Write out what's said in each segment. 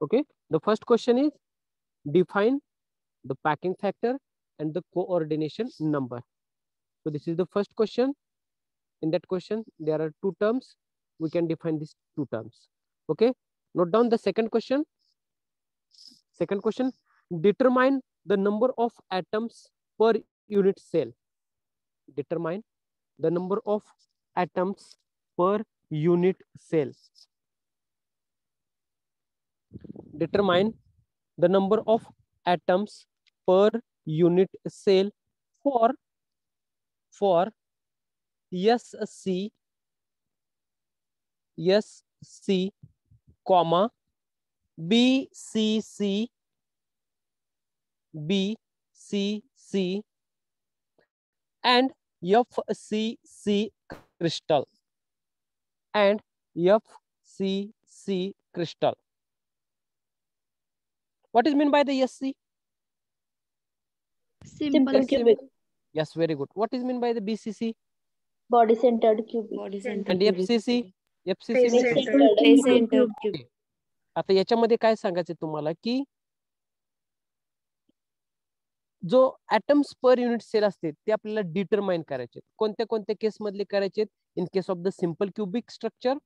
Okay, the first question is define the packing factor and the coordination number. So this is the first question. In that question, there are two terms. We can define these two terms. Okay, note down the second question. Second question, determine the number of atoms per unit cell. Determine the number of atoms per unit cell. Determine the number of atoms per unit cell for for SC SC comma BCC BCC and FCC crystal and FCC crystal. What is meant by the SC? Simple cubic. Yes, very good. What is meant by the BCC Body centered cubic. Body center. and FCC? FCC means Face-centered cubic. center cubic. आता याच्यामध्ये काय सांगायचं तुम्हाला की जो atoms per unit cell असते ते आपल्याला डिटरमाइन करायचे कोणत्या कोणत्या केस मधले करायचे in case of the simple cubic structure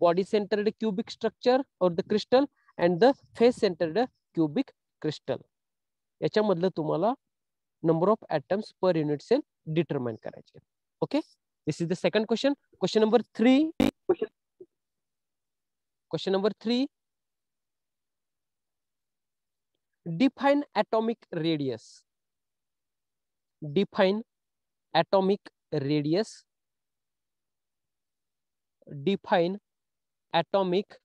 body centred cubic structure और the crystal and the face centred cubic crystal याच्यामधलं तुम्हाला number of atoms per unit cell determine करायचे. Okay this is the second question question number three question number three define atomic radius. Define atomic radius. Define atomic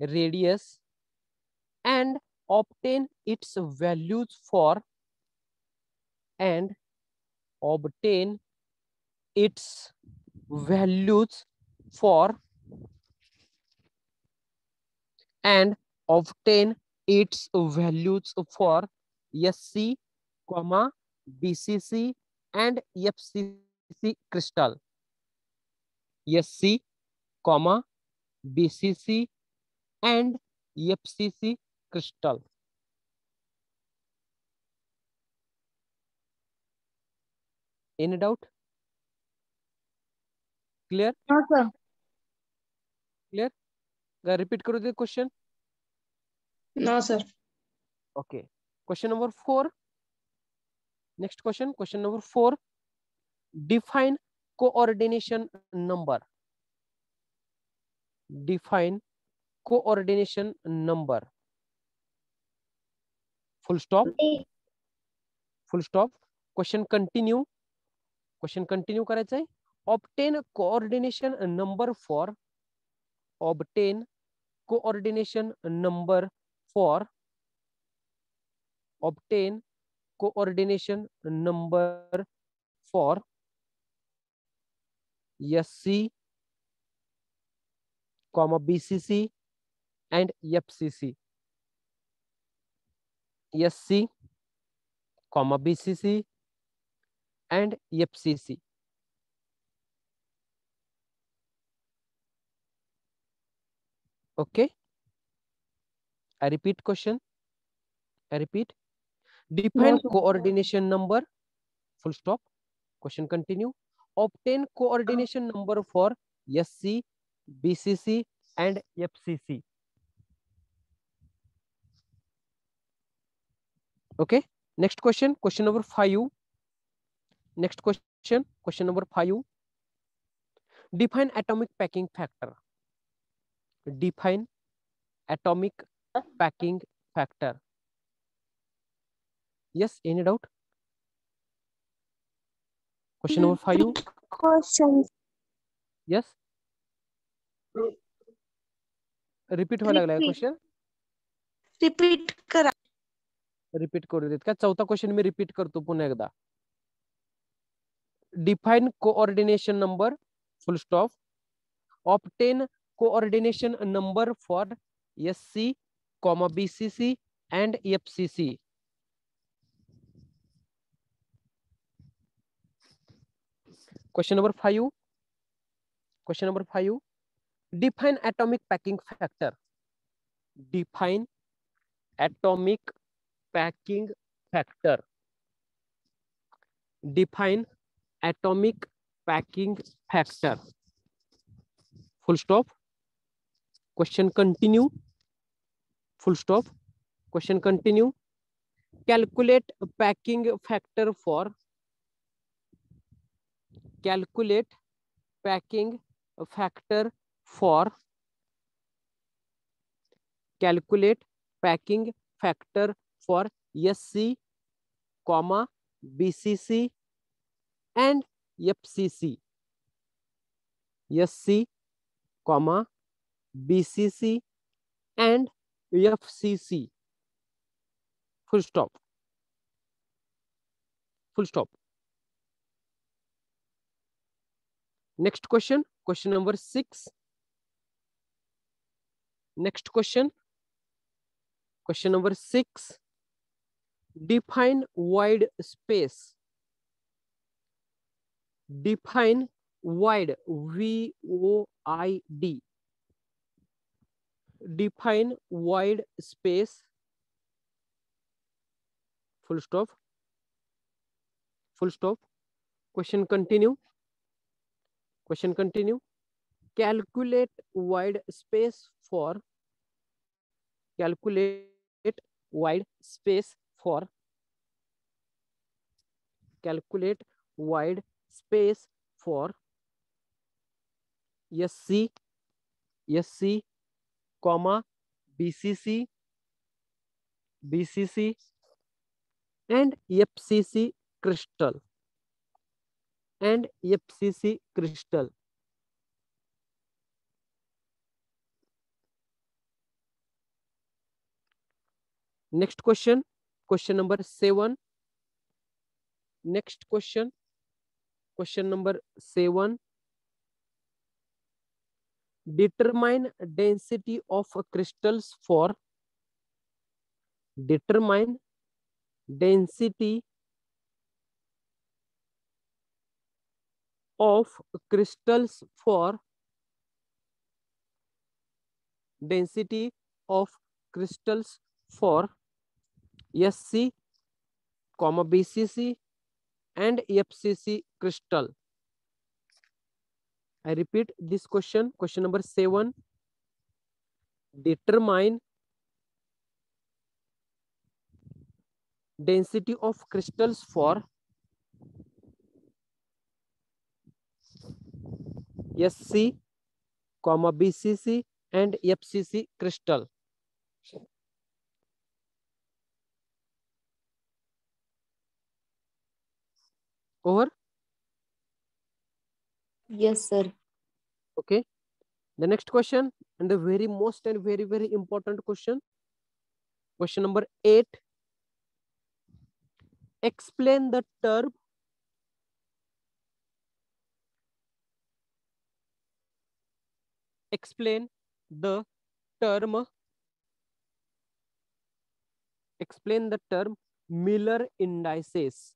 radius. And obtain its values for and obtain its values for and obtain its values for SC, comma, BCC and FCC crystal. SC, comma, BCC and FCC crystal. Any doubt clear clear repeat करो the question no sir okay question number four next question question number four define coordination number define coordination number full stop full stop question continue question continue कराए आहे. Obtain coordination number for obtain coordination number for obtain coordination number for S C comma BCC and FCC SC, comma BCC and FCC. SC, comma BCC and FCC. Okay. I repeat question. I repeat. Define sir. coordination number. Full stop. Question continue. Obtain coordination number for SC, BCC and FCC. Okay. Next question. Question number five. Next question. Question number five. Define atomic packing factor. Define atomic packing factor. Yes, any doubt? Question number five. Questions. Yes. Repeat व्हायला लागलाय Repeat. Question Repeat करा. Repeat करू देत. का चौथा question मी repeat करतो पुन्हा एकदा. Define coordination number full stop obtain coordination number for S C comma B C C and F C C question number five question number five define atomic packing factor define atomic packing factor define atomic packing factor full stop question continue full stop question continue calculate packing factor for calculate packing factor for calculate packing factor for SC, comma BCC and FCC. SC, comma BCC and FCC. Full stop. Full stop. Next question, question number six. Next question, question number six. Define void space. Define void, V O I D. Define void space. Full stop. Full stop. Question continue. Question continue. Calculate void space for calculate void space for calculate void space for SC SC comma BCC BCC and FCC crystal and FCC crystal. Next question, question number seven. Next question, question number seven. Determine density of crystals for determine density of crystals for density of crystals for SC, comma BCC and FCC crystal. I repeat this question, question number seven. Determine density of crystals for SC, comma BCC and FCC crystal. Over. Yes, sir. Okay. The next question and the very most and very, very important question. Question number eight. Explain the term explain the term explain the term Miller indices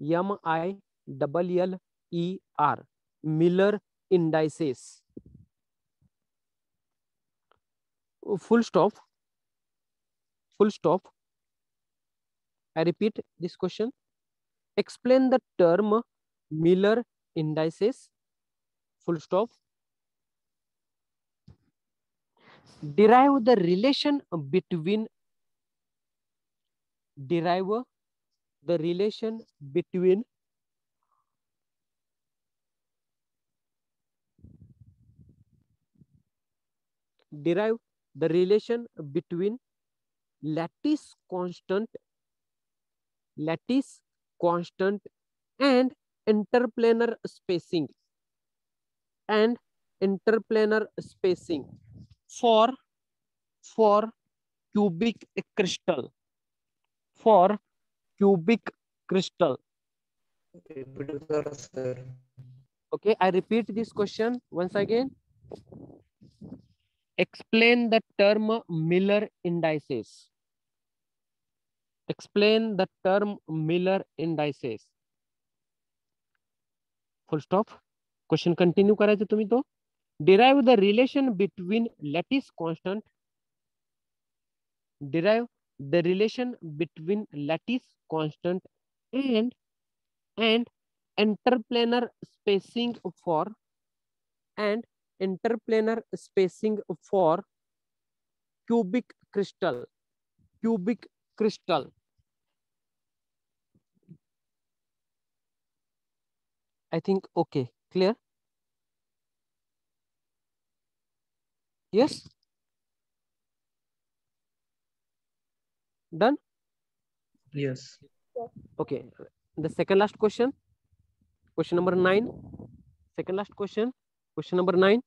M I L L E R Miller indices full stop full stop I repeat this question explain the term Miller indices full stop derive the relation between derive the relation between derive the relation between lattice constant lattice constant and interplanar spacing and interplanar spacing for for cubic crystal for cubic crystal okay I repeat this question once again explain the term Miller indices explain the term Miller indices full stop question continue कराए तुम्हें तो. Derive the relation between lattice constant derive the relation between lattice constant and and interplanar spacing for and interplanar spacing for cubic crystal cubic crystal. I think okay clear? Yes done? Yes. okay. The second last question. Question number nine. Second last question. Question number nine.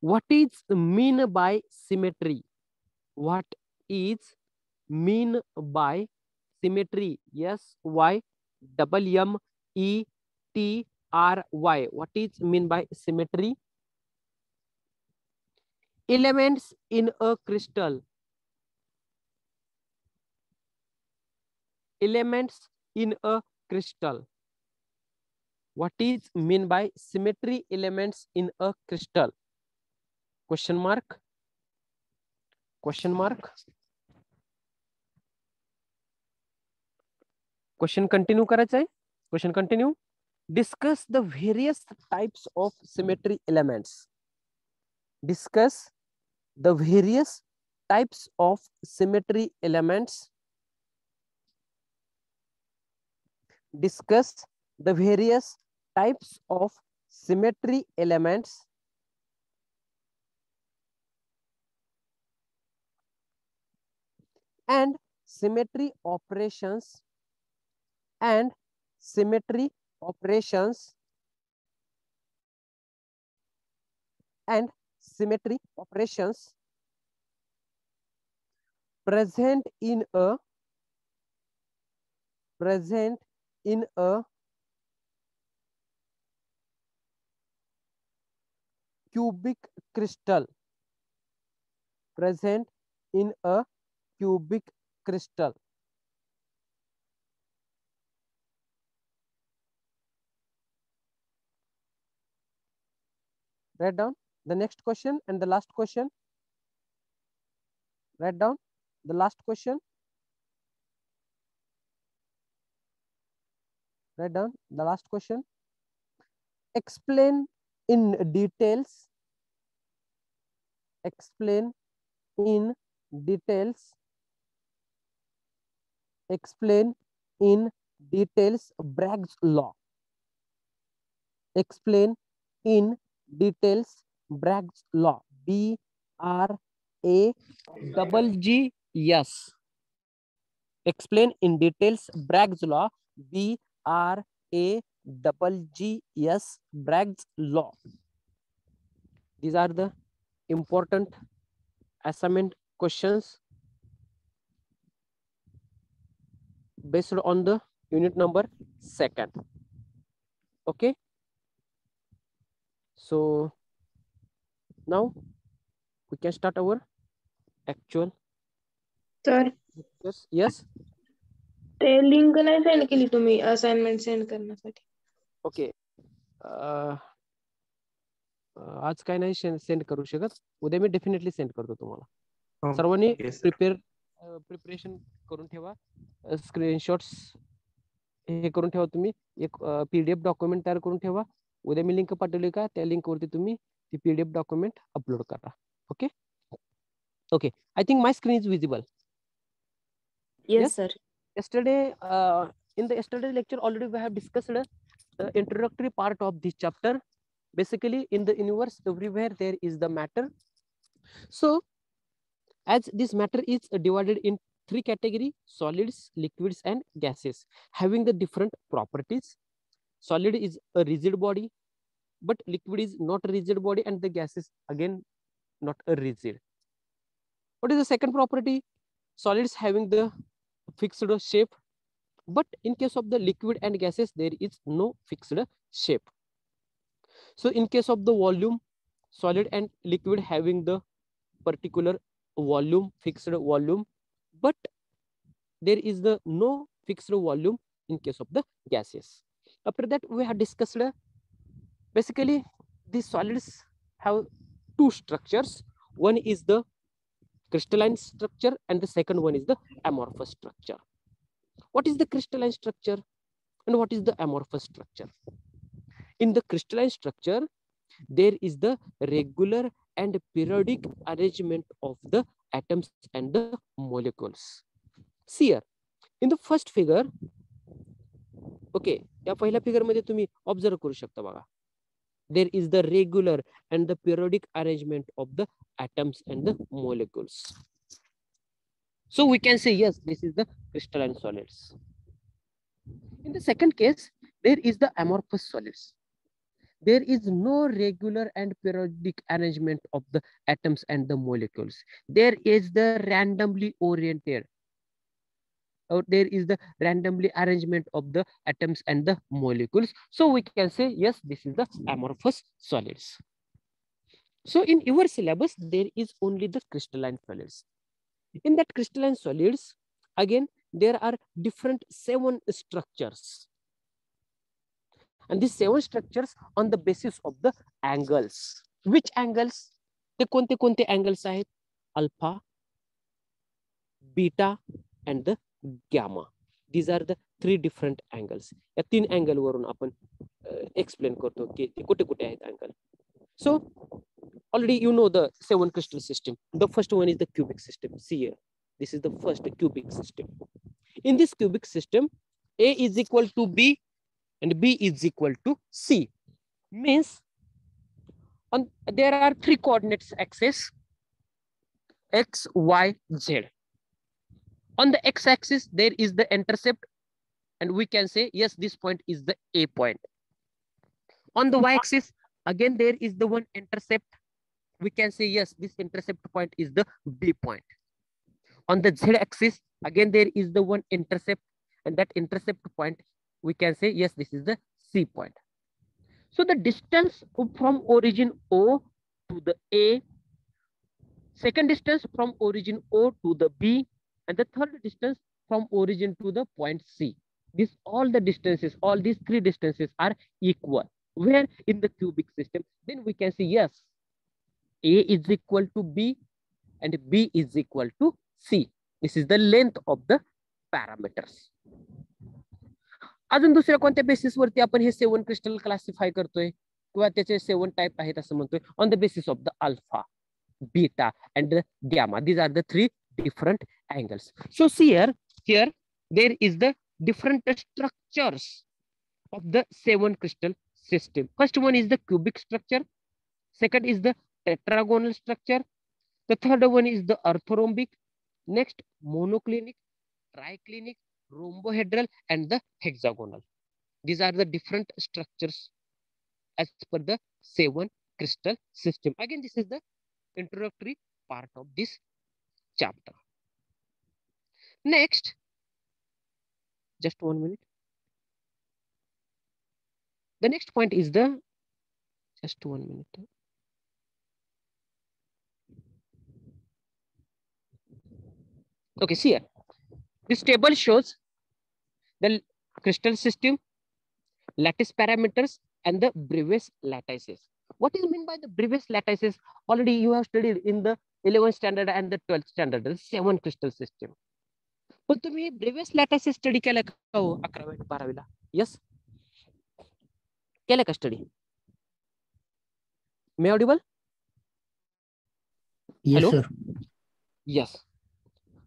What is mean by symmetry? What is mean by symmetry? S y double m e t r y. What is mean by symmetry? Elements in a crystal elements in a crystal what is mean by symmetry elements in a crystal question mark question mark question continue करायचं hai question continue discuss the various types of symmetry elements discuss the various types of symmetry elements discuss the various types of symmetry elements. And symmetry operations and symmetry operations and symmetry operations present in a present in a cubic crystal. Present in a cubic crystal. Write down the next question and the last question. Write down the last question write down. The last question. Explain in details. Explain in details. Explain in details. Bragg's law. Explain in details. Bragg's law. B R A double G yes. Explain in details. Bragg's law. B R A double G S Bragg's law. These are the important assignment questions based on the unit number second. Okay. So now we can start our actual. Sir Yes. Yes. ते link नाही send केली तुम्ही assignment send करण्यासाठी. Okay आज काय नाही send करू शकत. उद्या मी डेफिनेटली सेंड करतो तुम्हाला. सर्वांनी. प्रिपेअर प्रिपरेशन करून ठेवा. स्क्रीनशॉट्स हे करून ठेवा तुम्ही. एक पीडीएफ डॉक्युमेंट तयार करून ठेवा. उद्या मी लिंक पाठवली का त्या लिंक वरती तुम्ही ती पीडीएफ डॉक्युमेंट अपलोड करा. Okay okay I think my screen is visible. Yes sir yesterday uh, in the yesterday lecture already we have discussed the introductory part of this chapter. Basically in the universe everywhere there is the matter. So as this matter is divided in three category solids liquids and gases having the different properties. Solid is a rigid body but liquid is not a rigid body and the gas is again not a rigid. What is the second property? Solids having the fixed shape but in case of the liquid and gases there is no fixed shape. So in case of the volume solid and liquid having the particular volume fixed volume but there is the no fixed volume in case of the gases. After that we have discussed basically these solids have two structures. One is the crystalline structure and the second one is the amorphous structure. What is the crystalline structure and what is the amorphous structure? In the crystalline structure, there is the regular and periodic arrangement of the atoms and the molecules. See here, in the first figure, okay, या पहिल्या figure मध्ये तुम्ही observe करू शकता बघा there is the regular and the periodic arrangement of the atoms and the molecules. So we can say, yes, this is the crystalline solids. In the second case, there is the amorphous solids. There is no regular and periodic arrangement of the atoms and the molecules. There is the randomly oriented or there is the randomly arrangement of the atoms and the molecules. So we can say, yes, this is the amorphous solids. So in your syllabus, there is only the crystalline solids. In that crystalline solids, again, there are different seven structures. And these seven structures on the basis of the angles. Which angles? ते कोणते कोणते angles आहेत? Alpha, beta, and the gamma. These are the three different angles. या तीन angle वरून आपण explain करतो की ते कुठे कुठे आहेत angle so already you know the seven crystal system. The first one is the cubic system. See here, this is the first cubic system. In this cubic system, A is equal to B and B is equal to C. Means on there are three coordinates axis X, Y, Z. On the x-axis, there is the intercept and we can say, yes, this point is the A point. On the y-axis, again, there is the one intercept we can say, yes, this intercept point is the B point. On the Z axis, again, there is the one intercept and that intercept point, we can say, yes, this is the C point. So the distance from origin O to the A, second distance from origin O to the B, and the third distance from origin to the point C. This all the distances, all these three distances are equal. Where in the cubic system, then we can say, yes, a is equal to B and B is equal to C. This is the length of the parameters. अजून दुसऱ्या कोणत्या बेसिसवरती आपण हे seven crystal classify करतोय किंवा त्याचे seven type आहेत असं म्हणतोय on the basis of the alpha beta and the gamma these are the three different angles. So here, here there is the different structures of the seven crystal system. First one is the cubic structure. Second is the tetragonal structure. The third one is the orthorhombic. Next, monoclinic, triclinic, rhombohedral, and the hexagonal. These are the different structures as per the seven crystal system. Again, this is the introductory part of this chapter. Next, just one minute. The next point is the, just one minute. Okay, see here. This table shows the crystal system, lattice parameters, and the Bravais lattices. What is meant by the Bravais lattices? Already you have studied in the 11th standard and the 12th standard, the seven crystal system. पण तुम्ही study केलाय का हो अकरावी बारावीला? Yes केलाय का study? मे audible sir. Yes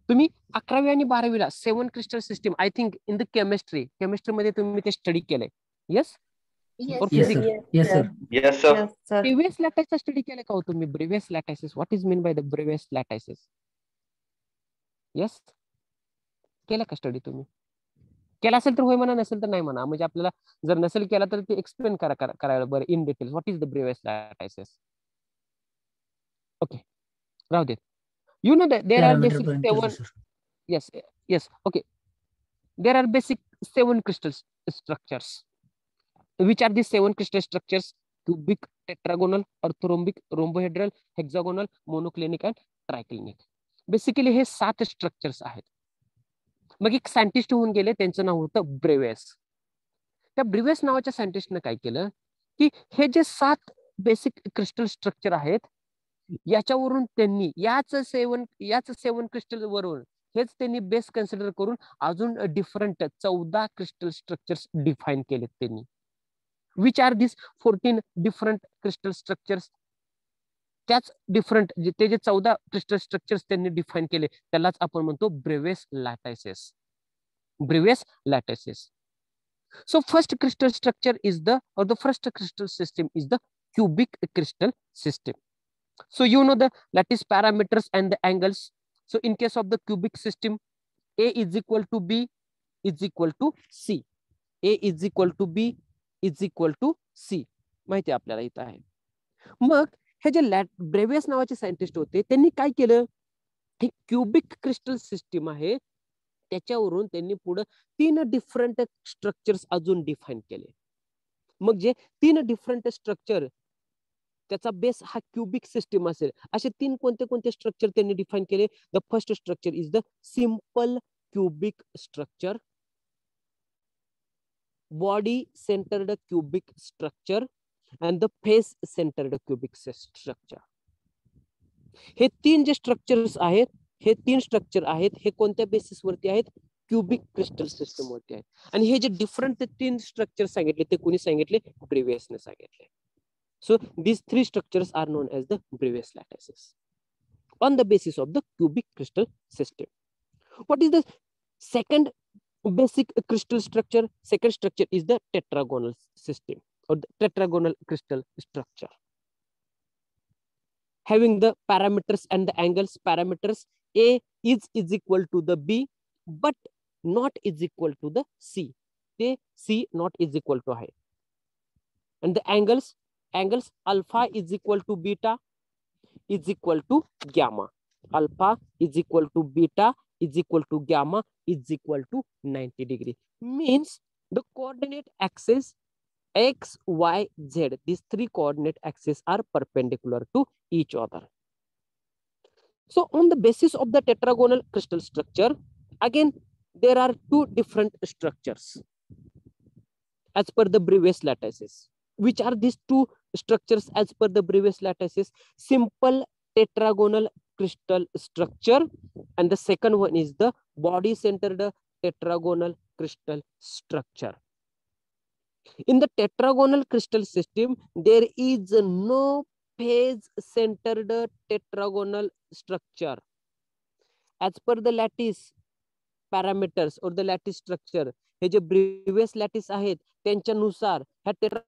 तुम्ही अकरावी आणि बारावीला seven crystal system I think in the chemistry chemistry मध्ये तुम्ही ते स्टडी केलंय. येस स्टडी केलाय का हो तुम्ही? Bravais lattices what is mean by the Bravais lattices yes केला का स्टडी तुम्ही? केला असेल तर होय म्हणा नसेल तर नाही म्हणा. म्हणजे आपल्याला जर नसेल केला तर ते एक्सप्लेन करा करायला बरं in detail what is the Bravais dices okay राहू देत. You know there are basic seven yes yes okay there are basic seven crystal structures which are the seven crystal structures cubic tetragonal orthorhombic rhombohedral hexagonal monoclinic and triclinic basically हे सात structures आहेत. मग एक scientist होऊन गेले त्यांचं नाव होतं Bravais त्या ब्रिवेस नावाच्या सायंटिस्टनं काय केलं की हे जे सात बेसिक क्रिस्टल स्ट्रक्चर आहेत याच्यावरून त्यांनी याच सेवन याच सेवन क्रिस्टल वरून हेच त्यांनी बेस कन्सिडर करून अजून डिफरंट चौदा क्रिस्टल स्ट्रक्चर्स डिफाईन केलेत त्यांनी. Which are this fourteen different crystal structures different जिते जे चौदह क्रिस्टल स्ट्रक्चर डिफाइन के लिए अपन मन तो Bravais so first crystal structure is the और the first crystal system is the cubic crystal system so you know that is parameters and the angles so in case of the cubic system a is equal to b is equal to c a is equal to b is equal to c महत्ति अपने मग हे जे lat Bravais नावाचे scientist होते, त्यांनी काय केलं? हे cubic crystal system आहे, त्याच्यावरून त्यांनी पुढे तीन डिफरंट स्ट्रक्चर्स अजून डिफाईन केले. मग जे तीन डिफरंट स्ट्रक्चर त्याचा बेस हा क्युबिक सिस्टीम असेल. असे तीन कोणते कोणते स्ट्रक्चर त्यांनी डिफाईन केले? The first structure is the simple cubic structure body centered cubic structure and the face centered cubic structure. हे तीन जे structures आहेत हे तीन structure आहेत हे कोणत्या basis वरती आहेत cubic crystal system And आहेत आणि हे जे different तीन structures सांगितले ते कोणी सांगितले Bravais ने So these three structures are known as the Bravais lattices on the basis of the cubic crystal system. What is the second basic crystal structure? Second structure is the tetragonal system or the tetragonal crystal structure. Having the parameters and the angles parameters A is is equal to the B but not is equal to the C. They C not is equal to high. And the angles angles alpha is equal to beta is equal to gamma. Alpha is equal to beta is equal to gamma is equal to 90 degree. Means the coordinate axis x, y, z. These three coordinate axes are perpendicular to each other. So on the basis of the tetragonal crystal structure, again, there are two different structures as per the Bravais lattices. Which are these two structures as per the Bravais lattices? Simple tetragonal crystal structure and the second one is the body centered tetragonal crystal structure. In the tetragonal crystal system, there is no face-centered tetragonal structure. As per the lattice parameters or the lattice structure, हे जे Bravais lattice आहेत त्यांच्यानुसार ह्या tetra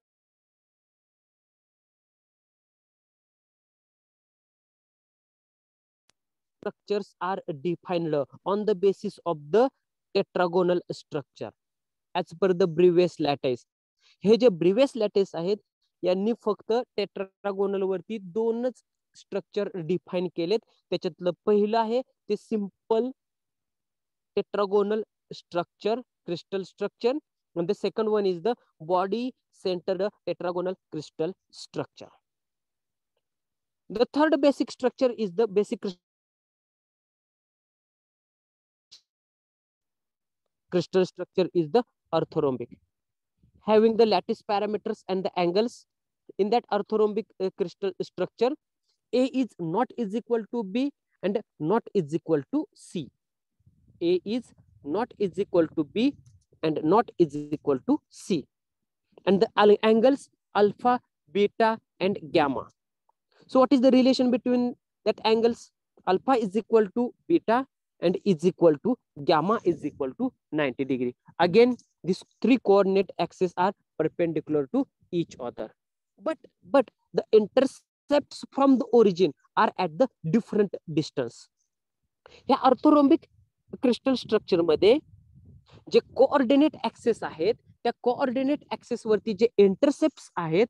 structures are defined on the basis of the tetragonal structure as per the Bravais lattice हे जे ब्रिवियस lattice है यांनी फक्त वरती दोनच स्ट्रक्चर डिफाईन केलेत. त्याच्यातलं पहिलं आहे tetragonal structure, crystal structure. The second one is the body center tetragonal crystal structure the third basic structure is the basic crystal structure is the orthorhombic. Having the lattice parameters and the angles in that orthorhombic uh, crystal structure. A is not is equal to b and not is equal to c. A is not is equal to b and not is equal to c. And the angles alpha beta and gamma. So what is the relation between that angles? Alpha is equal to beta and is equal to gamma is equal to 90 degree again these three coordinate axes are perpendicular to each other but but the intercepts from the origin are at the different distance या orthorhombic crystal स्ट्रक्चरमध्ये जे coordinate axes आहेत त्या coordinate axes वरती जे intercept आहेत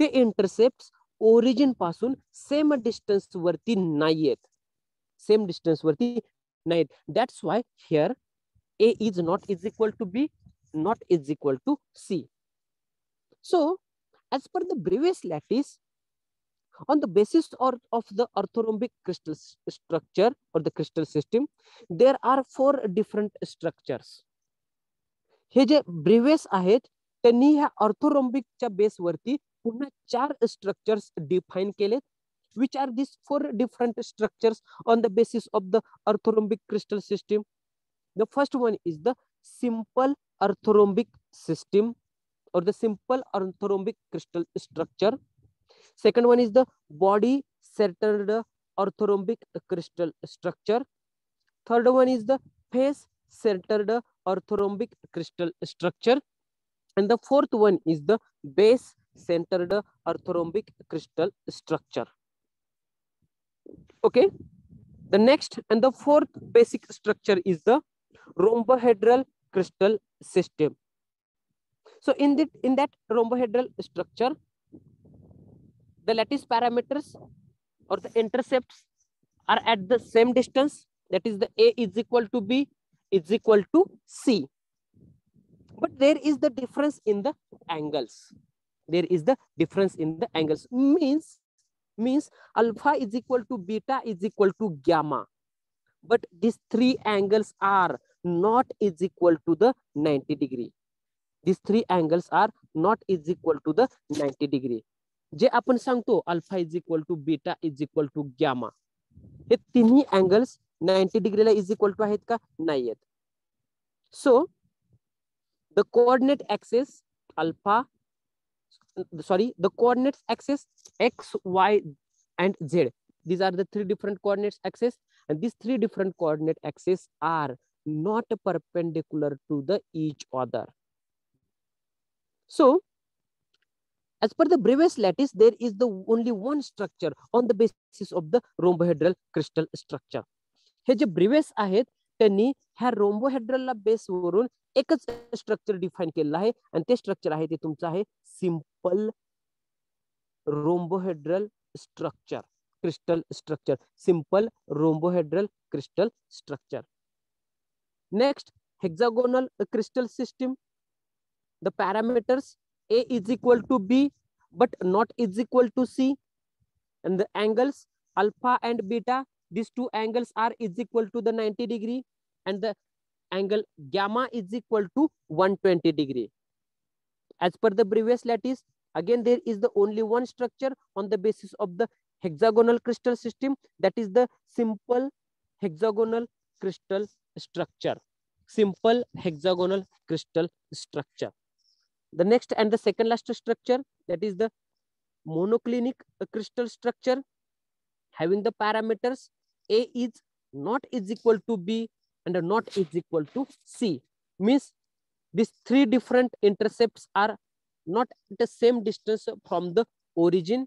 ते intercept ओरिजिनपासून same distance वरती नाहीयेत सेम डिस्टन्स वरती नाहीत that's why here a is not is equal to b not is equal to C. So, as per the lattice, on the basis or of the orthorhombic crystal structure or the crystal system, there are four different structures. हे जे Bravais आहेत त्यांनी ह्या ऑर्थोरोम्बिकच्या बेसवरती पुन्हा चार structures define केलेत which are these four different structures on the basis of the orthorhombic crystal system. The first one is the simple orthorhombic system or the simple orthorhombic crystal structure. Second one is the body centered orthorhombic crystal structure. Third one is the face centered orthorhombic crystal structure. And the fourth one is the base centered orthorhombic crystal structure okay. The next and the fourth basic structure is the rhombohedral crystal system. So in the in that rhombohedral structure the lattice parameters or the intercepts are at the same distance. That is the a is equal to b is equal to c. But there is the difference in the angles. There is the difference in the angles. Means means alpha is equal to beta is equal to gamma but these three angles are not is equal to the 90 degree these three angles are not is equal to the 90 degree जे आपण सांगतो alpha is equal to beta is equal to gamma हे तिन्ही angles ninety डिग्रीला is equal to आहेत का नाही आहेत so the coordinate axes alpha sorry the coordinates axis x y and z. These are the three different coordinates axis and these three different coordinate axes are not perpendicular to the each other. So as per the Bravais lattice, there is the only one structure on the basis of the rhombohedral crystal structure. हे जे Bravais आहेत त्यांनी ह्या रोम्बोहेड्रलला बेसवरून एकच structure define केलेलं आहे आणि ते स्ट्रक्चर आहे ते तुमचं आहे simp simple rhombohedral structure crystal structure simple rhombohedral crystal structure next hexagonal crystal system the parameters a is equal to b but not is equal to c and the angles alpha and beta these two angles are is equal to the 90 degree and the angle gamma is equal to 120 degree as per the previous lattice again there is the only one structure on the basis of the hexagonal crystal system. That is the simple hexagonal crystal structure. Simple hexagonal crystal structure. The next and the second last structure that is the monoclinic crystal structure. Having the parameters a is not is equal to b and not is equal to c. Means these three different intercepts are not at the same distance from the origin.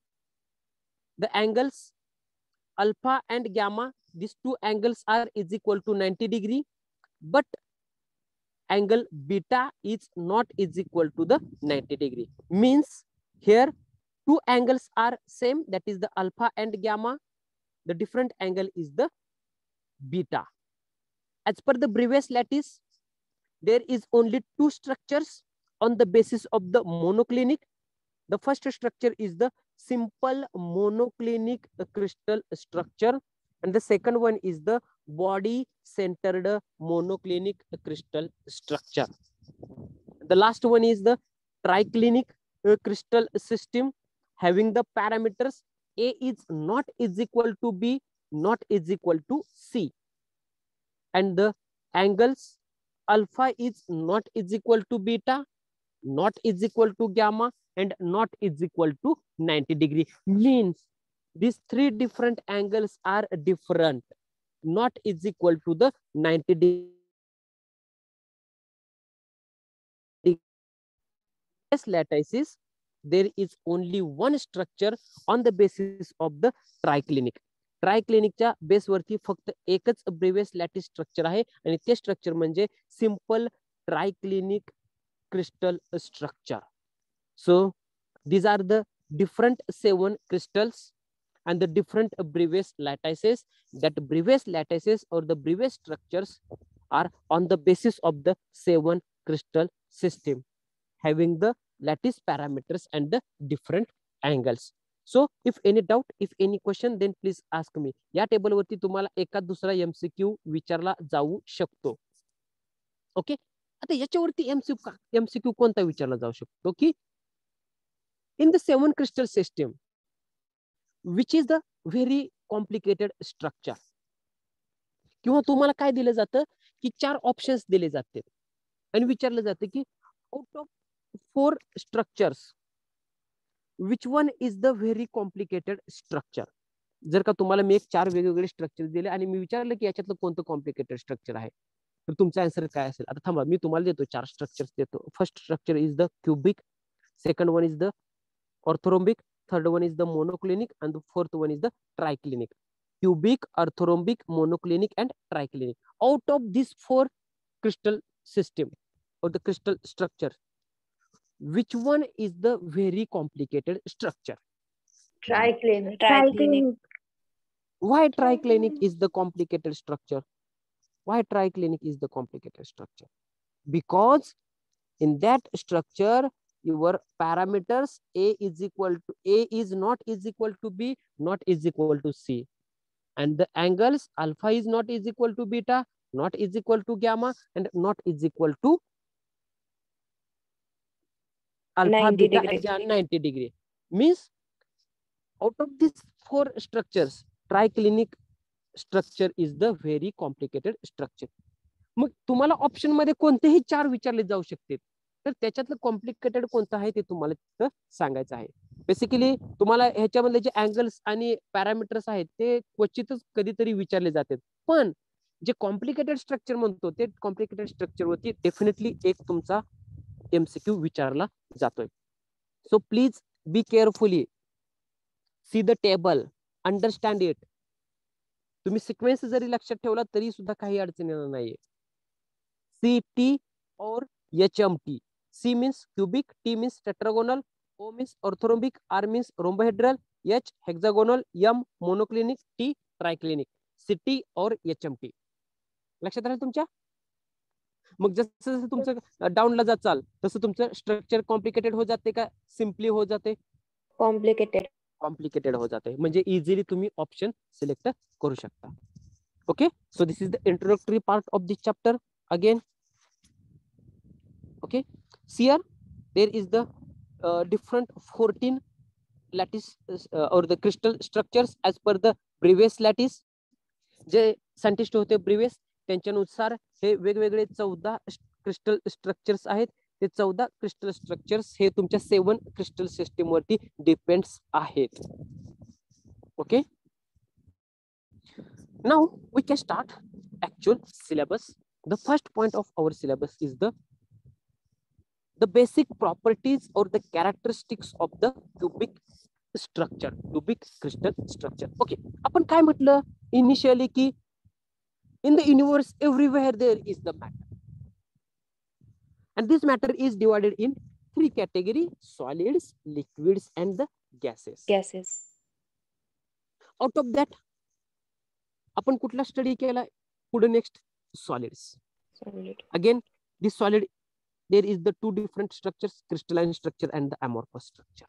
The angles alpha and gamma these two angles are is equal to 90 degree but angle beta is not is equal to the 90 degree. Means here two angles are same that is the alpha and gamma. The different angle is the beta. As per the Bravais lattice there is only two structures on the basis of the monoclinic the first structure is the simple monoclinic crystal structure and the second one is the body centered monoclinic crystal structure. The last one is the triclinic crystal system having the parameters a is not is equal to b not is equal to c. And the angles alpha is not is equal to beta not is equal to gamma and not is equal to 90 degree means these three different angles are different not is equal to the 90 degree lattices there is only one structure on the basis of the triclinic ट्रायक्लिनिकच्या बेसवरती फक्त एकच Bravais lattice structure आहे आणि ते structure म्हणजे simple triclinic crystal structure. So these are the different seven crystals and the different brevis lattices that brevis lattices or the brevis structures are on the basis of the seven crystal system having the lattice parameters and the different angles so if any doubt if any question then please ask me या टेबलवरती तुम्हाला एका दुसरा MCQ विचारला जाऊ शकतो okay आता याच्यावरती एमसीक्यू एमसीक्यू कोणता विचारला जाऊ शकतो की in the seven crystal system which is the very complicated structure किंवा तुम्हाला काय दिलं जातं की चार ऑप्शन्स दिले जाते. आणि विचारलं जातं की out of four structures which one is the very complicated structure जर का तुम्हाला मी एक चार वेगवेगळे स्ट्रक्चर दिले आणि मी विचारलं की याच्यातलं कोणतं कॉम्प्लिकेटेड स्ट्रक्चर आहे? तर तुमचा आन्सर काय असेल? आता थांबा मी चार स्ट्रक्चर देतो. First structure is the cubic second one is the orthorhombic third one is the monoclinic and fourth one is the triclinic cubic orthorhombic monoclinic and triclinic out of this four crystal system of the crystal structure which one is the very complicated structure triclinic triclinic why triclinic is the complicated structure why triclinic is the complicated structure? Because in that structure your parameters a is equal to a is not is equal to b not is equal to c. And the angles alpha is not is equal to beta not is equal to gamma and not is equal to alpha 90 beta degree. and 90 degree. Means out of these four structures triclinic structure is the very complicated structure मग तुम्हाला ऑप्शनमध्ये कोणतेही चार विचारले जाऊ शकते. तर त्याच्यातलं complicated कोणतं आहे ते तुम्हाला तिथं सांगायचं आहे. बेसिकली तुम्हाला ह्याच्यामधले जे अँगल्स आणि पॅरामीटर्स आहेत ते क्वचितच कधीतरी विचारले जातात. पण जे कॉम्प्लिकेटेड स्ट्रक्चर म्हणतो ते कॉम्प्लिकेटेड स्ट्रक्चर वरती डेफिनेटली एक तुमचा एमसीक्यू विचारला जातोय. So please be carefully see the table understand it तुम्हें सिक्वेन्स जरी लक्षा तरी सु अड़चण नहीं सी टी और H M T C means cubic T means tetragonal O means orthorhombic R means rhombohedral H hexagonal M monoclinic T triclinic C T और H M T लक्षा तुम्हारा मग जस जस तुम डाउन लाल तस तुम स्ट्रक्चर कॉम्प्लिकेटेड हो जाते का? सिंपली हो जाते? कॉम्प्लिकेटेड कॉम्प्लिकेटेड हो जाते हैं. म्हणजे इझिली तुम्ही ऑप्शन सिलेक्ट करू शकता. Okay so this is the introductory part of this chapter again okay see here there is the different fourteen lattice और the crystal structures as per the previous lattice J scientist होते previous वेगवेगे चौदह crystal structures ते चौदा crystal structures हे तुमच्या seven crystal system वरती depends आहेत okay now we can start actual syllabus the first point of our syllabus is the the basic properties or the characteristics of the cubic structure cubic crystal structure okay आपण काय म्हटलं initially की in the universe everywhere there is the matter and this matter is divided in three category solids liquids and the gases Gases. out of that आपण कुठला study केला पुढे next solids Solid. again this solid there is the two different structures crystalline structure and the amorphous structure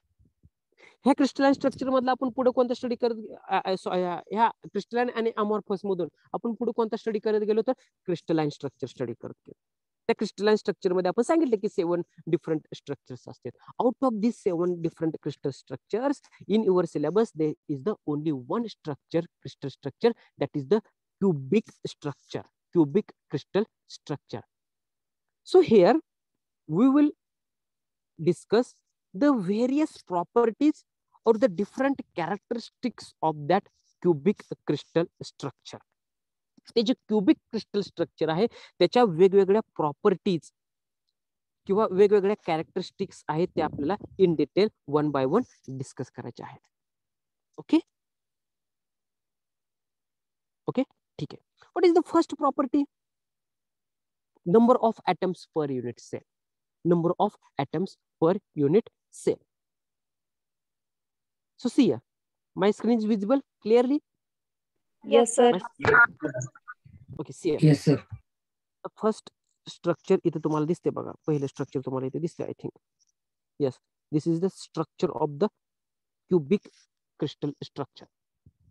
ह्या crystalline structure मधला आपण पुढे कोणता study करत अ- अ- सो- ह्या- ह्या क्रिस्टलाइन आणि अमॉर्फस मधून आपण पुढे कोणता स्टडी करत गेलो तर क्रिस्टलाइन स्ट्रक्चर स्टडी करत गेलो त्या क्रिस्टलाइन स्ट्रक्चर मध्ये आपण सांगितलं की सेवन डिफरंट स्ट्रक्चर्स असतात out of this seven different crystal structures in your syllabus they is the only one structure crystal structure that is the cubic structure cubic crystal structure. So here we will discuss the various properties or the different characteristics of that cubic crystal structure. ते जे cubic crystal structure आहे, त्याच्या वेगवेगळ्या properties किंवा वेगवेगळ्या characteristics आहेत ते आपल्याला in detail one by one discuss करायचे आहेत. ओके ओके ठीक आहे. What is the first property number of atoms per unit cell number of atoms per unit cell so see my screen is visible clearly Yes, sir. My- okay see here. Yes, sir. the first structure इथे तुम्हाला दिसते बघा. पहिलं structure तुम्हाला इथे दिसते I think yes this is the structure of the cubic crystal structure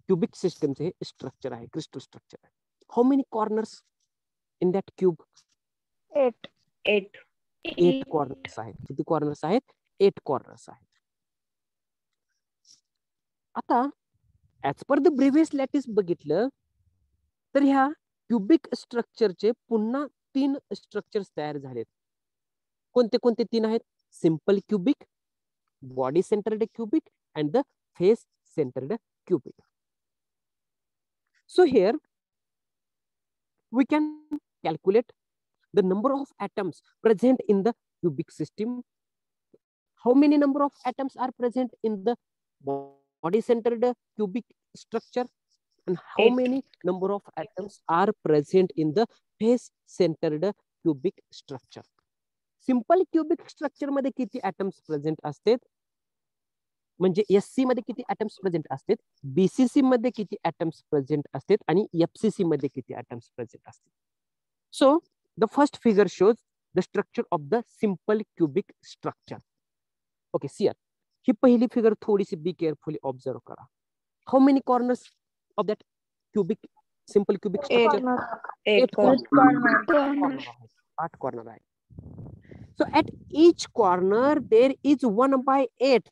cubic सिस्टमचे हे स्ट्रक्चर आहे क्रिस्टल स्ट्रक्चर आहे. How many corners in that cube Eight. Eight. Eight corners आहेत. किती कॉर्नर्स आहेत? एट कॉर्नर्स आहेत. आता as per the Bravais lattice बघितलं तर ह्या क्युबिक स्ट्रक्चरचे पुन्हा तीन स्ट्रक्चर तयार झालेत कोणते कोणते तीन आहेत simple cubic body centered cubic and the face centered cubic so here we can calculate the number of of present in the the cubic how How number of of are present in the बॉ body centered cubic structure and how Eight. many number of atoms are present in the face centered cubic structure. Simple cubic स्ट्रक्चरमध्ये किती atoms present असतात? म्हणजे S C मध्ये किती atoms present असतात? BCC मध्ये किती atoms present असतात? आणि एफसीसी मध्ये किती ऍटम्स प्रेझेंट असतात? So the first figure shows the structure of the simple cubic structure okay see here ही पहिली फिगर थोडीशी बी केअरफुली ऑब्झर्व करा. How many corners of that cubic simple cubic. आठ corner आहे so at each corner there is one by eight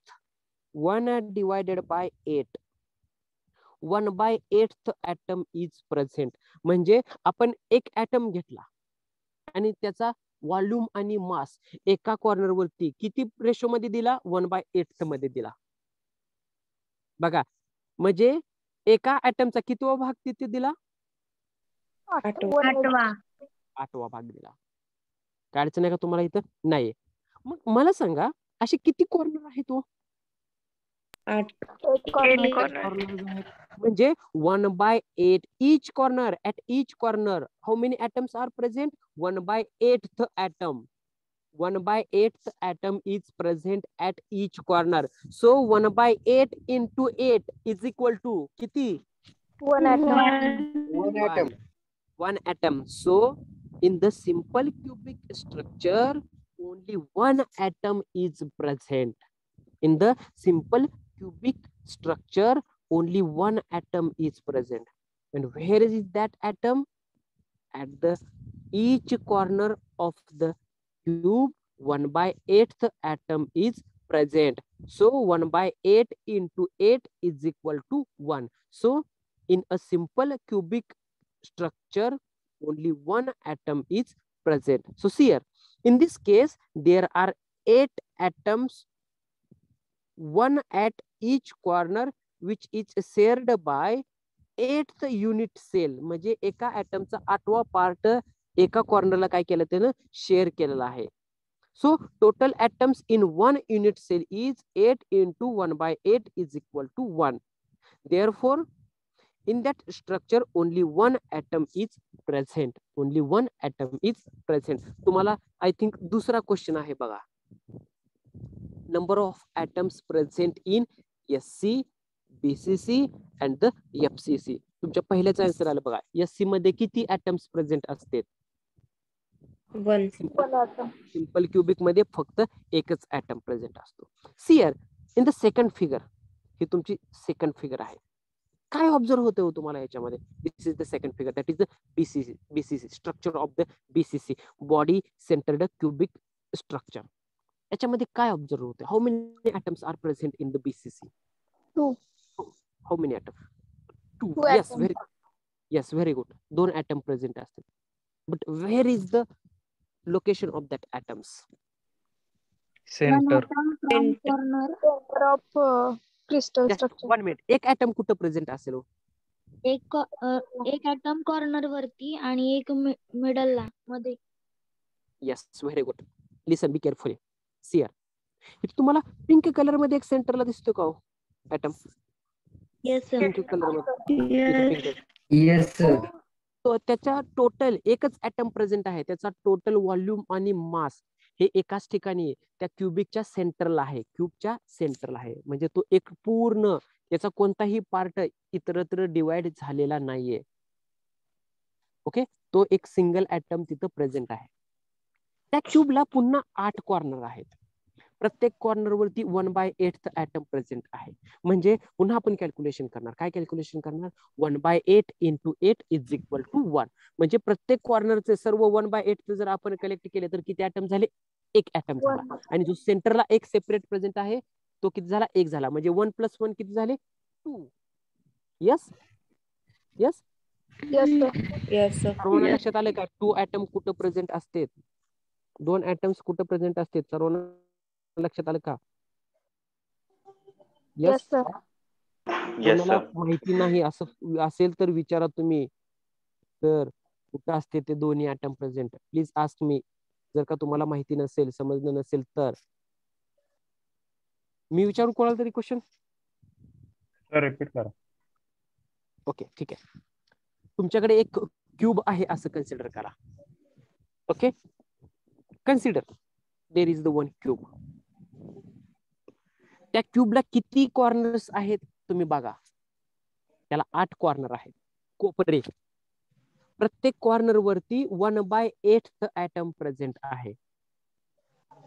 one divided by eight one by eight atom is present म्हणजे आपण एक atom घेतला. आणि त्याचा volume आणि मास एका कॉर्नर वरती किती रेशो मध्ये दिला? वन बाय एटमध्ये दिला. बघा म्हणजे एका ऍटमचा कितवा भाग तिथे दिला? आठवा. आठवा. आठवा भाग दिला. काय अडचण आहे का तुम्हाला इथं? नाही मग मला सांगा असे किती कॉर्नर आहेत हो? आठ एक corner. Corners आहेत. म्हणजे one by at each corner at each corner how many atoms are present one by eight atom one by eight atom is present at each corner so one by eight into eight is equal to किती One atom. One atom. one atom. So in the simple cubic structure, only one atom is present. In the simple cubic structure, only one atom is present. And where is that atom? At the each corner of the cube, one by eighth atom is present. So one by eight into eight is equal to one. So in a simple cubic structure, only one atom is present. So see here, in this case, there are eight atoms, one at each corner which is shared by eight unit cell म्हणजे एका ऍटमचा आठवा part एका कॉर्नरला काय केलं त्यानं? Share केलेला आहे. So total atoms in one unit cell is eight into one by eight is equal to one there four in that structure only one atom is present only one atom is present तुम्हाला I think दुसरा question आहे बघा. Number of atoms present in S C BCC and the FCC तुमच्या पहिल्याच answer आलं बघा. S C मध्ये किती atoms प्रेझेंट असते वन One atom. सिंपल क्युबिकमध्ये फक्त एकच ऍटम प्रेझेंट असतो. See here in the second figure ही तुमची सेकंड फिगर आहे. काय ऑब्झर्व होतं हो तुम्हाला याच्यामध्ये? This is the second figure that is the BCC BCC structure of the BCC body centred cubic structure याच्यामध्ये काय ऑब्झर्व होते how many atoms are present in the BCC Two. How many atom two Two yes. Very yes very good दोन atom present असतात but where is the location of that atoms center. Of uh, crystal structure. One minute एक atom कुठं present असेल एक एक atom corner वरती आणि एक मिडल ला मध्ये. Yes very good listen be carefully see here इथे तुम्हाला पिंक कलरमध्ये एक सेंटरला दिसतो का हो ऍटम येस सर पिंक कलरमध्ये. तो त्याच्या टोटल एकच ऍटम प्रेझेंट आहे. त्याचा टोटल व्हॉल्यूम आणि मास हे एकाच ठिकाणी. त्या क्युबिकच्या सेंटरला आहे. क्यूबच्या सेंटरला आहे. म्हणजे तो एक पूर्ण त्याचा कोणताही पार्ट इतरत्र डिवाइड झालेला नाहीये. ओके तो एक सिंगल ऍटम तिथं प्रेझेंट आहे. त्या क्यूबला पुन्हा आठ कॉर्नर आहेत. प्रत्येक कॉर्नर वरती one by eight atom present आहे. म्हणजे पुन्हा आपण कॅल्क्युलेशन करणार. काय कॅल्क्युलेशन करणार? One by eight into eight is equal to one म्हणजे प्रत्येक कॉर्नरचे सर्व वन बाय एट जर आपण कलेक्ट केले तर किती ऍटम झाले? एक ऍटम झाला. आणि जो सेंटरला एक सेपरेट प्रेझेंट आहे तो किती झाला? एक झाला. म्हणजे वन प्लस वन किती झाले? Two yes yes. सर्वांना लक्षात आलं का? टू ऍटम कुठं प्रेझेंट असते दोन ऍटम्स कुठं प्रेझेंट असते सर्वांना लक्षात आलं का? Yes, येस कोणाला. माहिती नाही असं असेल तर विचारा तुम्ही. तर कुठं असते ते दोन्ही atom present please ask me जर का तुम्हाला माहिती नसेल समजलं नसेल तर. मी विचारू कोणाला तरी क्वेश्चन सर रिपीट करा. ओके ठीक आहे. तुमच्याकडे एक क्यूब आहे असं कन्सिडर करा. Okay consider there is the one cube त्या क्यूबला किती कॉर्नर्स आहेत तुम्ही बघा. त्याला आठ कॉर्नर आहेत. कोपरे. प्रत्येक कॉर्नर वरती one by eight atom present आहे.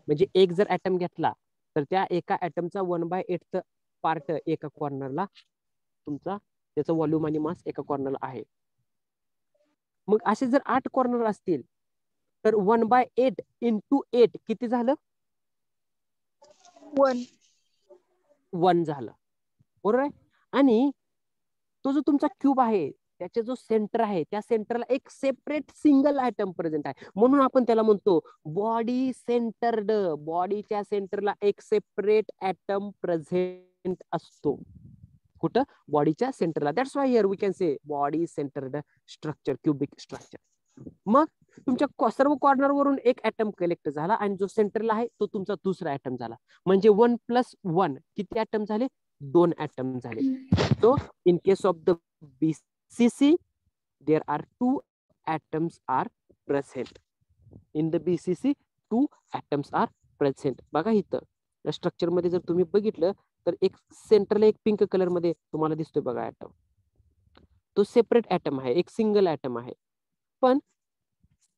म्हणजे एक जर ऍटम घेतला तर त्या एका ऍटमचा वन बाय एट पार्ट एका कॉर्नरला तुमचा त्याचा व्हॉल्यूम आणि मास एका कॉर्नरला आहे. मग असे जर आठ कॉर्नर असतील तर one by eight into eight किती झालं? वन वन झालं. बरोबर आहे? आणि तो जो तुमचा क्यूब आहे त्याचा जो सेंटर आहे त्या सेंटरला एक सेपरेट सिंगल आयटम प्रेझेंट आहे. म्हणून आपण त्याला म्हणतो बॉडी सेंटर्ड. बॉडीच्या सेंटरला एक सेपरेट ऍटम प्रेझेंट असतो. कुठं? बॉडीच्या सेंटरला. That's why here we can say body centered structure cubic structure मग तुमच्या सर्व कॉर्नर वरून एक ऍटम कलेक्ट झाला आणि जो सेंटरला आहे तो तुमचा दुसरा ऍटम झाला. म्हणजे वन प्लस वन किती ऍटम झाले? दोन ऍटम झाले. So in case of the BCC, there are two atoms are present. In the BCC, two atoms are present. बघा इथं. स्ट्रक्चर मध्ये जर तुम्ही बघितलं तर एक सेंटरला एक पिंक कलर मध्ये तुम्हाला दिसतोय बघा ऍटम तो सेपरेट ऍटम आहे. एक सिंगल ऍटम आहे. पण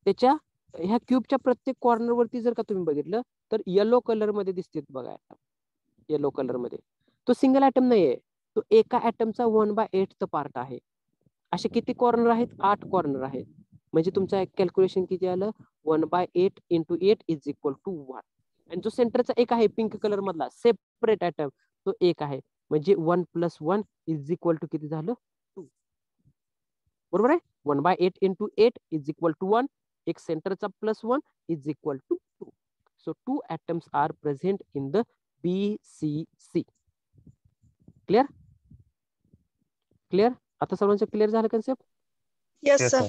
त्याच्या ह्या क्यूबच्या प्रत्येक कॉर्नर वरती जर का तुम्ही बघितलं तर येलो कलरमध्ये दिसते बघा. येलो कलरमध्ये. तो सिंगल ऍटम नाहीये. तो एका ऍटमचा वन बाय एट पार्ट आहे. असे किती कॉर्नर आहेत? आठ कॉर्नर आहेत. म्हणजे तुमचं कॅल्क्युलेशन किती आलं? One by eight into eight is equal to one आणि जो सेंटरचा एक आहे पिंक कलर मधला सेपरेट ऍटम तो एक आहे. म्हणजे one plus one is equal to किती झालं? टू बरोबर आहे? One by eight into eight is equal to one एक सेंटरचा plus one is equal to two so two atoms are present in the B C C clear clear आता सर्वांचं clear झालं concept sir. sir.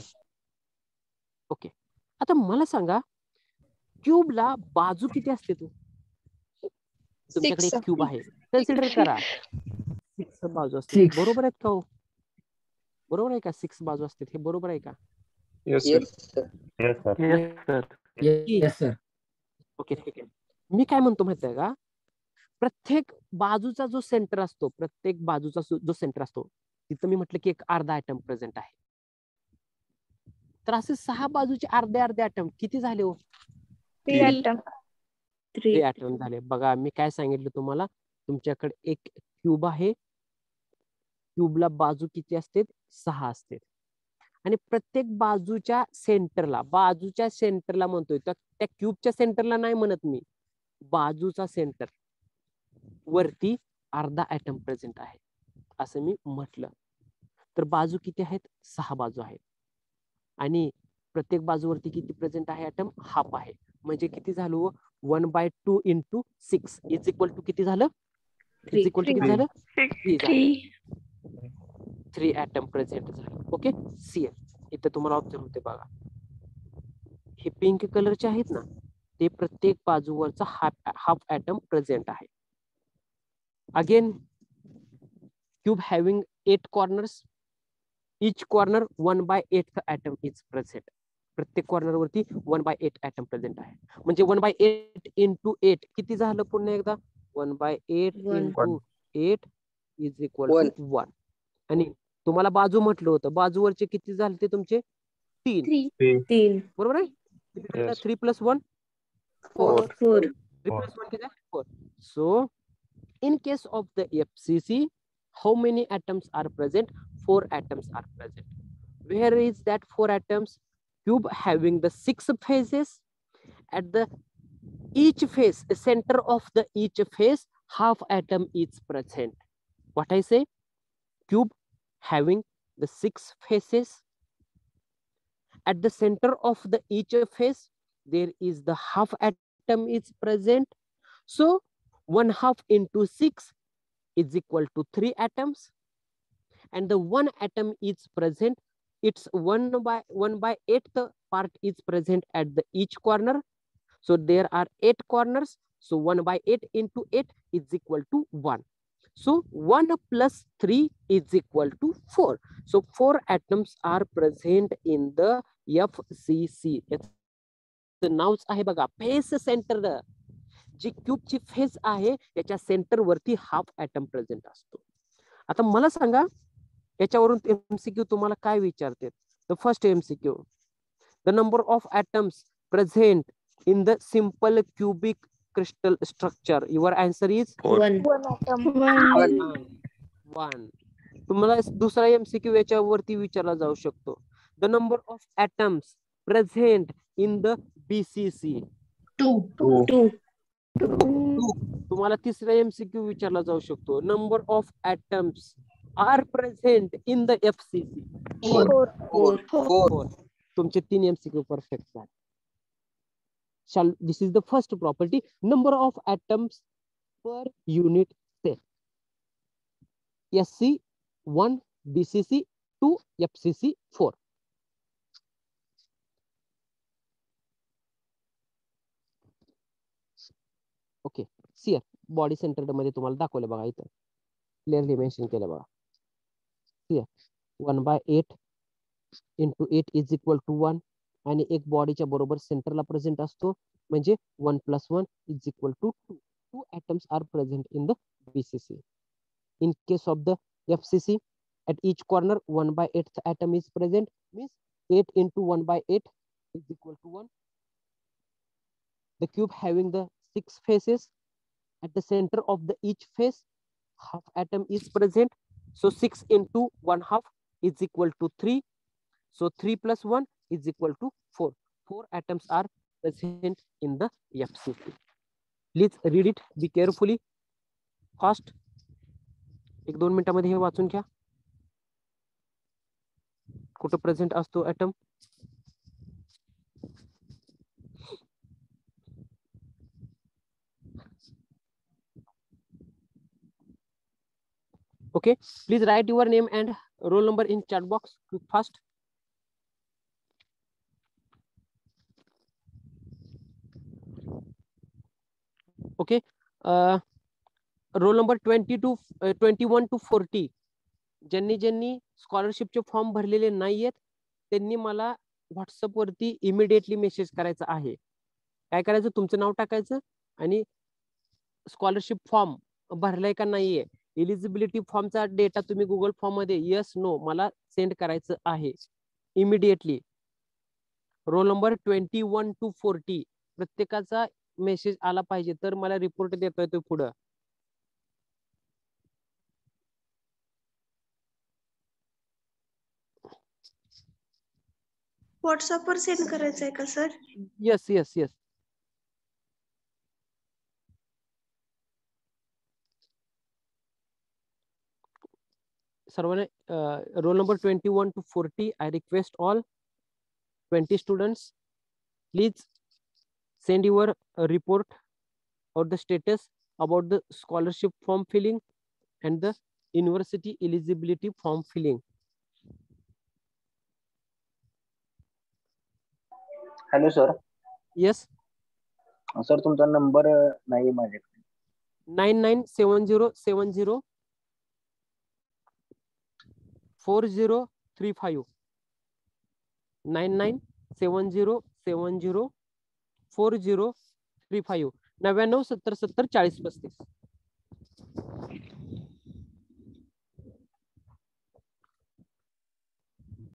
Okay आता मला सांगा क्यूबला बाजू किती असते तू? तुमच्याकडे क्यूब आहे. कन्सिडर करा. सिक्स बाजू असते. बरोबर आहेत का हो? बरोबर आहे का? सिक्स बाजू असते हे बरोबर आहे का. ओके ठीक आहे मी काय म्हणतो माहिती आहे का? प्रत्येक बाजूचा जो सेंटर असतो प्रत्येक बाजूचा जो- सेंटर असतो तिथं मी म्हटलं की एक अर्धा आयटम प्रेझेंट आहे. तर असे सहा बाजूचे अर्धे अर्धे आयटम किती झाले हो? झाले. बघा मी काय सांगितलं तुम्हाला? तुमच्याकडे एक क्यूब आहे. क्यूबला बाजू किती असते? सहा असते. आणि प्रत्येक बाजूच्या सेंटरला बाजूच्या सेंटरला म्हणतोय त्या क्यूबच्या सेंटरला नाही म्हणत मी. बाजूचा सेंटर. वरती अर्धा ऍटम प्रेझेंट आहे. असं मी म्हटलं. तर बाजू किती आहेत? सहा बाजू आहेत. आणि प्रत्येक बाजूवरती किती प्रेझेंट आहे ऍटम हाफ आहे. म्हणजे किती झालं one by two into six. Is equal to किती झालं. इज इक्वल टू किती. झालं. थ्री ऍटम प्रेझेंट झाले. ओके सी इथे तुम्हाला ऑब्झर्व होते बघा. हे पिंक कलरचे आहेत ना ते प्रत्येक बाजूवरचा हाफ हाफ ऍटम प्रेझेंट आहे. Again cube having eight corners each corner one by eight atom is present प्रत्येक कॉर्नर वरती one by eight atom present आहे. म्हणजे one by eight into eight किती झालं पुन्हा एकदा? One by eight. Into eight is equal. To one आणि तुम्हाला बाजू मटल हो बाजू किती झाले तीन. तीन. बरोबर आहे? Three plus one four three plus so in case of the F C C how many atoms are present four atoms are present where is that four atoms cube having six faces at the each face centre of the each face half atom is present what I say cube having the six faces. At the center of the each face, there is the half atom is present. So one half into six is equal to three atoms. And the one atom is present. It's one by one by eighth part is present at the each corner. So there are eight corners. So one by eight into eight is equal to one. So 1 plus 3 is equal to 4. So 4 atoms are present in the FCC. याचं नावच आहे बघा face centre जी क्यूबची face आहे त्याच्या centre वरती half atom present असतो आता मला सांगा याच्यावरून एमसीक्यू तुम्हाला काय विचारते the first MCQ the number of atoms present in the simple cubic crystal structure. Your answer is One. One. One. One तुम्हाला दुसरा एमसीक्यू याच्यावरती विचारला जाऊ शकतो. The number of atoms present in the BCC Two. Two. तुम्हाला तिसरा MCQ विचारला जाऊ शकतो. Number of atoms are present in the FCC. तुमचे तीन एमसीक्यू परफेक्ट झाले. shall this is the first property number of atoms per unit cell sc 1 bcc 2 fcc 4 okay share body centre मध्ये तुम्हाला दाखवलं बघा इथं क्लिअरली मेन्शन केलं बघा share one by eight into eight is equal to one आणि एक बॉडीच्या बरोबर सेंटरला प्रेझेंट असतो म्हणजे one plus one is equal to two two atoms are present in the BCC in case of the FCC at each corner 1 by 8th atom is present means 8 into 1 by 8 is equal to 1 the cube having the six faces at the center of the each face half atom is present so 6 into 1 half is equal to 3 so 3 plus 1 is equal to 4 four atoms are present in the FCC please read it be carefully fast एक दोन मिनिटामध्ये हे वाचून घ्या कुठं present असतो atom okay please write your name and roll number in chat box quick fast okay? Uh, roll number twenty two twenty one to forty ज्यांनी ज्यांनी स्कॉलरशिपचे form भरलेले नाहीयेत त्यांनी मला व्हॉट्सअपवरती इमिडिएटली मेसेज करायचा आहे. काय करायचं? तुमचं नाव टाकायचं आणि स्कॉलरशिप फॉर्म भरलाय का नाहीये? एलिजिबिलिटी फॉर्मचा डेटा तुम्ही गुगल फॉर्ममध्ये यस नो मला सेंड करायचं आहे. Immediately roll number twenty one to forty प्रत्येकाचा मेसेज आला पाहिजे तर मला रिपोर्ट देता येतो पुढं. व्हॉट्सअपवर सेंड करायचं आहे का सर येस येस येस सर्वांना roll number twenty one to forty I request all twenty students please send your uh, report or the status about the scholarship form filling and the university eligibility form filling hello sir yes sir तुमचा number नाही माझ्याकडे nine nine seven zero seven zero four zero three five nine nine seven zero seven zero four zero three five. नव्याण्णव सत्तर सत्तर चालीस पस्तीस.